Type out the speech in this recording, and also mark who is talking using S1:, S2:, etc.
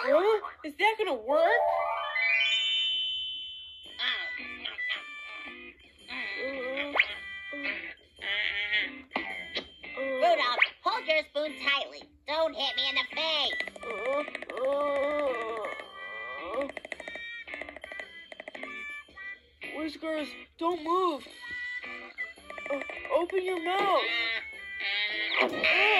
S1: Huh? Is that gonna work?
S2: Rudolph, hold your spoon tightly. Don't hit me in the face.
S1: Whiskers, don't move. Open your mouth.